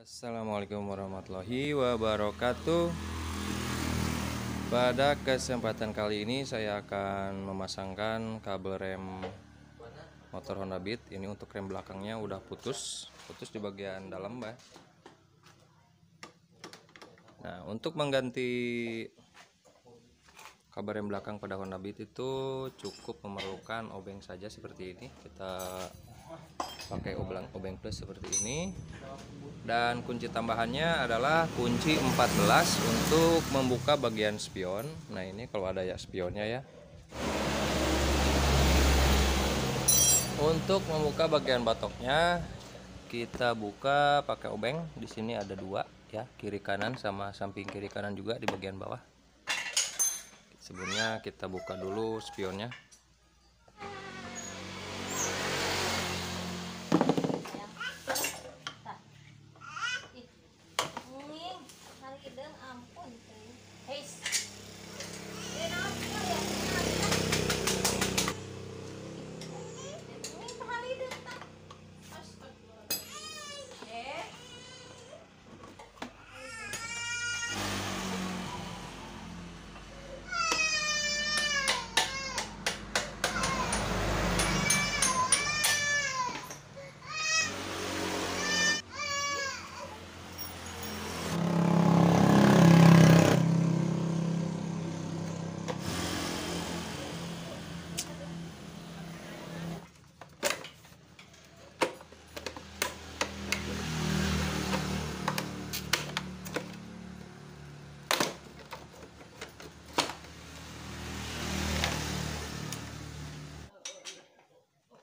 Assalamualaikum warahmatullahi wabarakatuh. Pada kesempatan kali ini saya akan memasangkan kabel rem motor Honda Beat. Ini untuk rem belakangnya udah putus Putus di bagian dalam mbak. Nah untuk mengganti kabel rem belakang pada Honda Beat itu cukup memerlukan obeng saja seperti ini. Kita pakai obeng obeng plus seperti ini. Dan kunci tambahannya adalah kunci 14 untuk membuka bagian spion. Nah ini kalau ada ya spionnya ya. Untuk membuka bagian batoknya kita buka pakai obeng. Di sini ada dua ya kiri kanan sama samping kiri kanan juga di bagian bawah. Sebelumnya kita buka dulu spionnya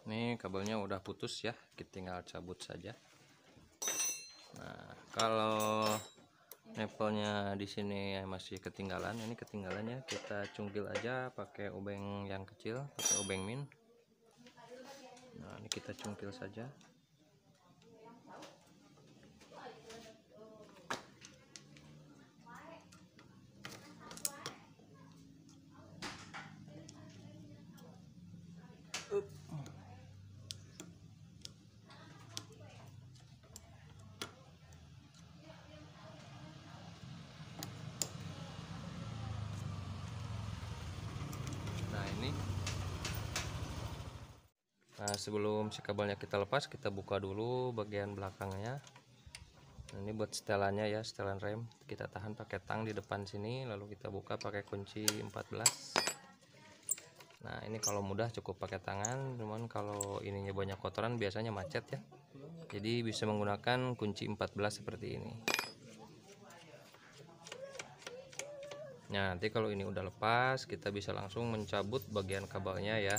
ini kabelnya udah putus ya. Kita tinggal cabut saja. Nah kalau nepelnya di sini masih ketinggalan ini ketinggalannya kita cungkil aja pakai obeng yang kecil pakai obeng min. Nah ini kita cungkil saja Nah ini Nah sebelum si kabelnya kita lepas kita buka dulu bagian belakangnya nah, ini buat setelannya ya setelan rem. Kita tahan pakai tang di depan sini lalu kita buka pakai kunci 14 nah ini kalau mudah cukup pakai tangan cuman kalau ininya banyak kotoran biasanya macet ya. Jadi bisa menggunakan kunci 14 seperti ini. Nah, nanti kalau ini udah lepas, kita bisa langsung mencabut bagian kabelnya ya.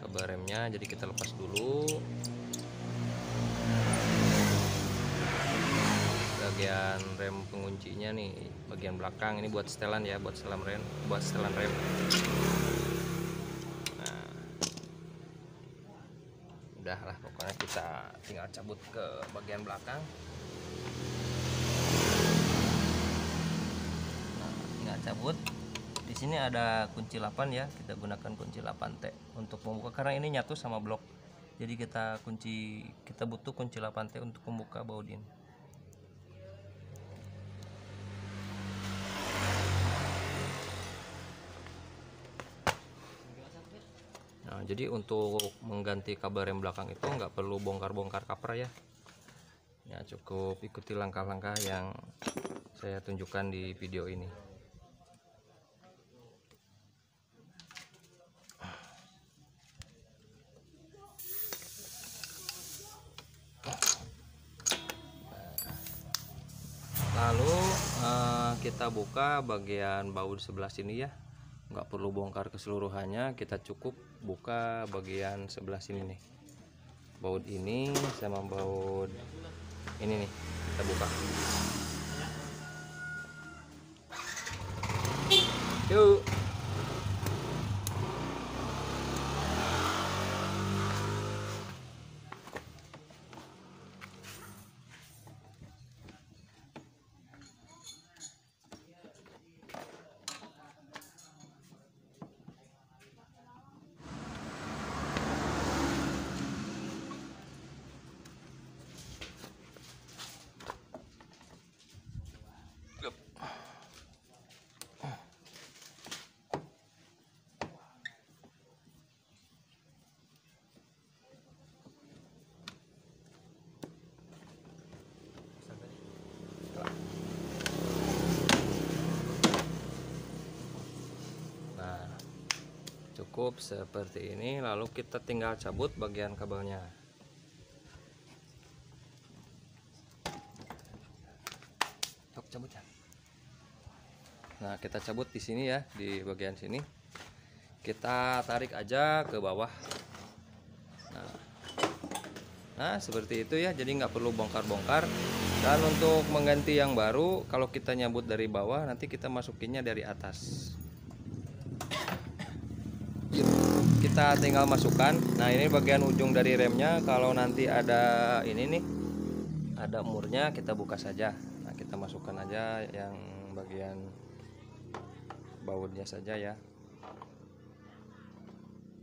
Kabel remnya, jadi kita lepas dulu. Bagian rem penguncinya nih, bagian belakang ini buat setelan ya, buat setelan rem, buat setelan rem. Nah. Udahlah, pokoknya kita tinggal cabut ke bagian belakang. cabut di sini ada kunci 8 ya kita gunakan kunci 8T untuk membuka karena ini nyatu sama blok jadi kita kunci kita butuh kunci 8T untuk membuka baudin Nah, jadi untuk mengganti kabel rem belakang itu nggak perlu bongkar-bongkar kaper ya. Ya, cukup ikuti langkah-langkah yang saya tunjukkan di video ini. lalu uh, kita buka bagian baut sebelah sini ya. Nggak perlu bongkar keseluruhannya kita cukup buka bagian sebelah sini nih. Baut ini sama baut ini nih kita buka. Yuk cukup seperti ini lalu kita tinggal cabut bagian kabelnya. Cabut ya. Nah kita cabut di sini ya di bagian sini. Kita tarik aja ke bawah. Nah, nah seperti itu ya jadi nggak perlu bongkar-bongkar. Dan untuk mengganti yang baru kalau kita nyabut dari bawah nanti kita masukinnya dari atas kita tinggal masukkan. Nah ini bagian ujung dari remnya. Kalau nanti ada ini nih ada murnya kita buka saja. Nah kita masukkan aja yang bagian bautnya saja ya.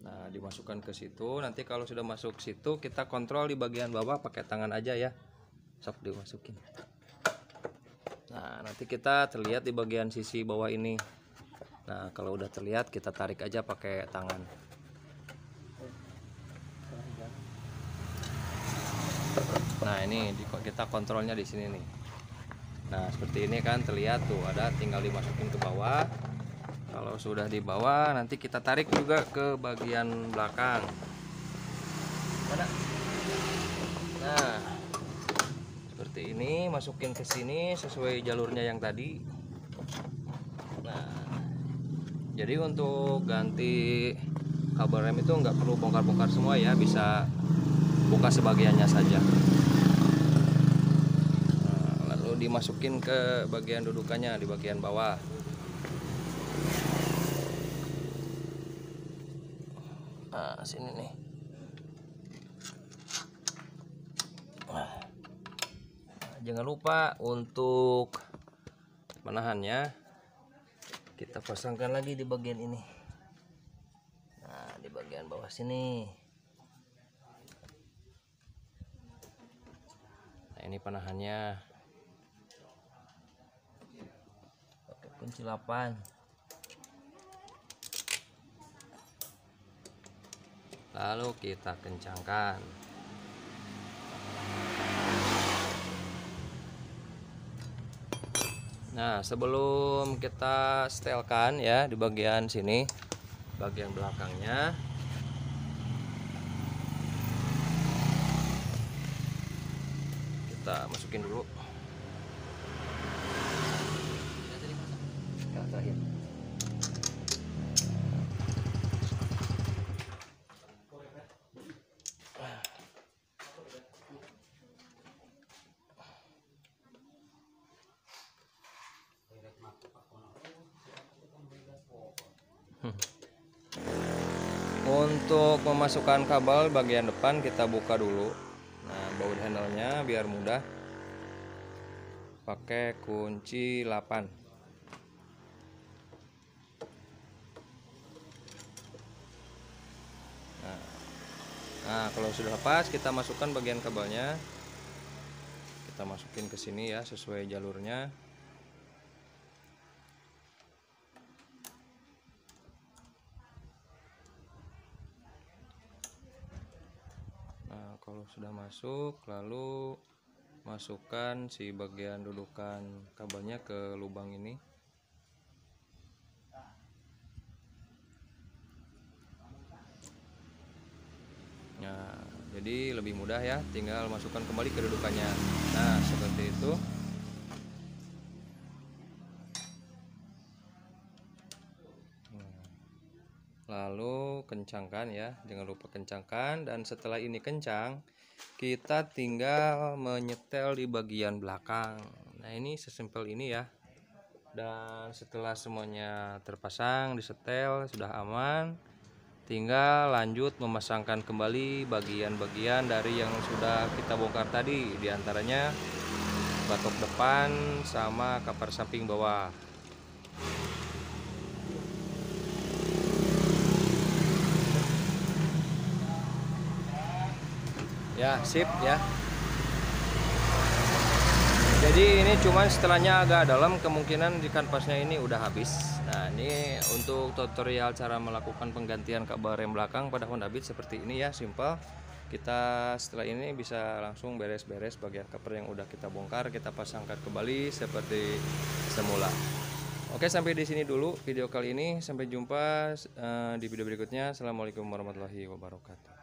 Nah dimasukkan ke situ. Nanti kalau sudah masuk situ kita kontrol di bagian bawah pakai tangan aja ya. Sok dimasukin. Nah nanti kita terlihat di bagian sisi bawah ini. Nah kalau udah terlihat kita tarik aja pakai tangan nah ini kita kontrolnya di sini nih. Nah seperti ini kan terlihat tuh ada tinggal dimasukin ke bawah. Kalau sudah di bawah nanti kita tarik juga ke bagian belakang. Nah seperti ini masukin ke sini sesuai jalurnya yang tadi. Nah jadi untuk ganti kabel rem itu nggak perlu bongkar-bongkar semua ya bisa buka sebagiannya saja. Nah, lalu dimasukin ke bagian dudukannya di bagian bawah. Nah sini nih. Nah, jangan lupa untuk menahannya. Kita pasangkan lagi di bagian ini. Nah di bagian bawah sini ini penahannya pakai kunci 8 lalu kita kencangkan. Nah sebelum kita setelkan ya di bagian sini bagian belakangnya kita masukin dulu. Terakhir Untuk memasukkan kabel bagian depan kita buka dulu baut handlenya biar mudah. Pakai kunci 8 nah, nah kalau sudah pas kita masukkan bagian kabelnya. Kita masukin ke sini ya sesuai jalurnya kalau sudah masuk lalu masukkan si bagian dudukan kabelnya ke lubang ini. Nah jadi lebih mudah ya tinggal masukkan kembali ke dudukannya. Nah seperti itu kencangkan ya. Jangan lupa kencangkan. Dan setelah ini kencang kita tinggal menyetel di bagian belakang. Nah ini sesimpel ini ya. Dan setelah semuanya terpasang disetel sudah aman tinggal lanjut memasangkan kembali bagian-bagian dari yang sudah kita bongkar tadi. Di antaranya batok depan sama kapar samping bawah ya sip ya jadi ini cuman setelahnya agak dalam kemungkinan di kanvasnya ini udah habis nah ini untuk tutorial cara melakukan penggantian kabel rem belakang pada Honda Beat seperti ini ya simple kita setelah ini bisa langsung beres-beres bagian cover yang udah kita bongkar kita pasangkan kembali seperti semula Oke, sampai di sini dulu video kali ini. Sampai jumpa eh, di video berikutnya. Assalamualaikum warahmatullahi wabarakatuh.